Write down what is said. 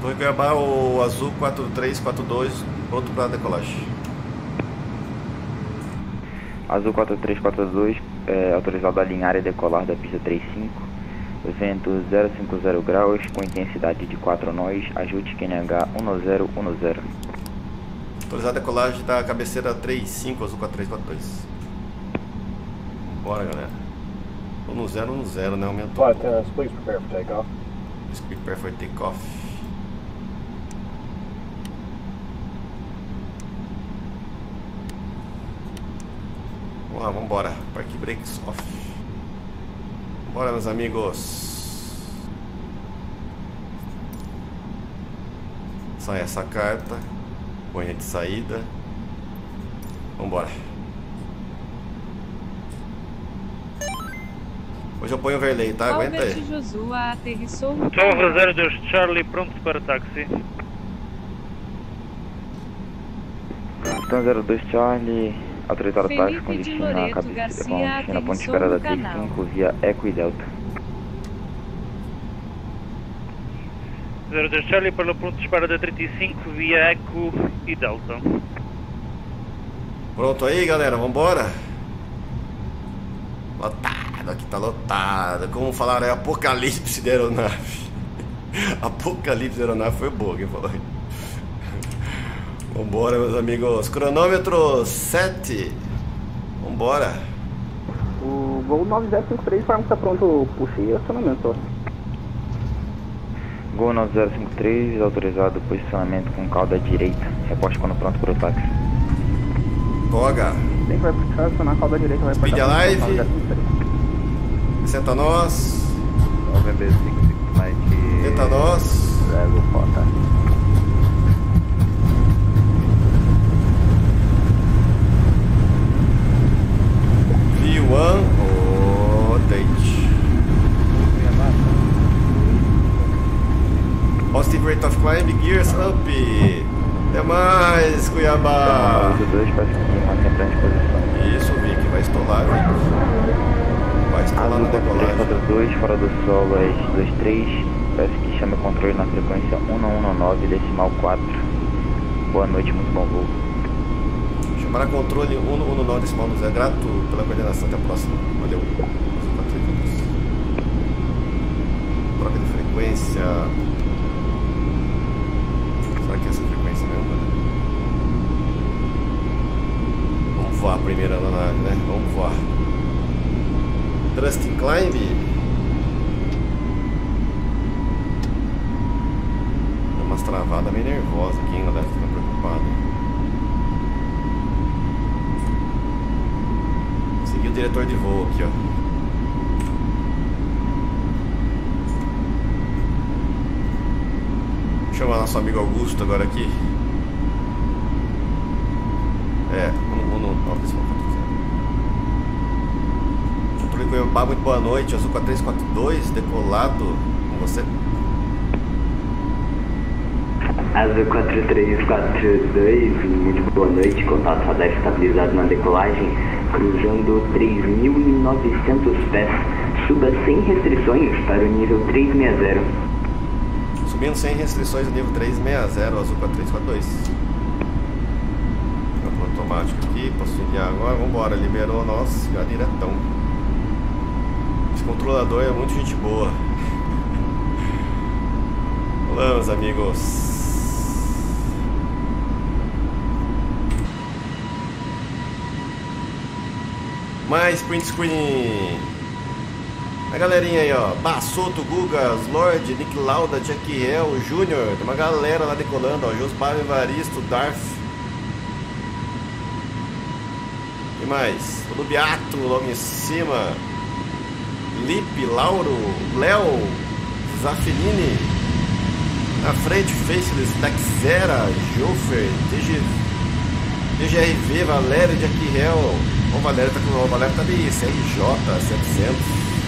Torre Cuiabá, o azul 4342, pronto para decolagem. Azul 4342, é, autorizado a alinhar e decolar da pista 35. Vento 050 graus, com intensidade de 4 nós, ajuste QNH 1010. Autorizado a decolagem da cabeceira 35, azul 4342. Bora, galera. Tô no 0 no 0, né? Aumentou. Flight attendants, please prepare for takeoff. Prepare for takeoff. Vamos lá, vamos embora. Park brakes off. Bora, meus amigos. Sai essa carta. Põe de saída. Vambora. Hoje eu ponho o Verley, tá? Aguenta aí. Josua aterrissou no Torre 02 Charlie, pronto para táxi. Então 02 Charlie, autorizado táxi Felipe com de destino na Loreto cabeça com destino na ponte no canal. 35 via Eco e Delta. 02 Charlie para o ponto de espera da 35 via Eco e Delta. Pronto aí, galera, vambora. Lotado, aqui tá lotado. Como falaram, é apocalipse da aeronave. apocalipse da aeronave foi boa, quem falou aí. Vambora, meus amigos. Cronômetro 7. Vambora. O voo 9053 informa que está pronto puxa e acionamento. Gol 9053, autorizado posicionamento com cauda direita. Reposte quando pronto para o táxi. Toga. Tem que vai puxar, acionar a cauda direita, vai Speed Alive. 9053. Senta nós. November 55 Flight. Senta nós. Bravo, Foca. Positive rate of climb, gears up. Até mais, Cuiabá. 82, parece que mantém plena disposição. Isso, Vic, vai estolar, Vic. Vai estolar Azul na decolagem. 4342, fora do solo, é 23. Parece que chama o controle na frequência 1119, decimal 4. Boa noite, muito bom voo. Chamar a controle 119 decimal no Zé. Grato pela coordenação. Até a próxima. Valeu. Troca de frequência. Será que é essa frequência mesmo? né? Vamos voar primeiro na nave, né? Vamos voar. Thrust and climb. Deu umas travadas meio nervosas aqui, hein, galera? Fica preocupado. Seguir o diretor de voo aqui, ó. Vou chamar nosso amigo Augusto agora aqui. É, um, um, nove, decimal quatro, zero. Controle Cuiabá, muito boa noite. Azul 4342, decolado com você. Azul 4342, muito boa noite, contato radar estabilizado na decolagem, cruzando 3.900 pés, suba sem restrições para o nível 360. Subindo sem restrições no nível 360, azul 4342. Automático aqui, posso enviar agora, vambora, liberou nós, já diretão. Esse controlador é muito gente boa. Olá, meus amigos. Mais print screen. A galerinha aí, ó. Bassoto, Gugas, Lorde, Nick Lauda, Jack Hill, Júnior. Tem uma galera lá decolando, ó. Jospar Evaristo, Darth. E mais? Lubiato logo em cima. Lipe, Lauro, Léo, Zaffinini. Na frente, Faceless, Daxera, Jofer, DG, DGRV, Valério, Jack Hill. O Valério tá com o Valério tá de CRJ 700.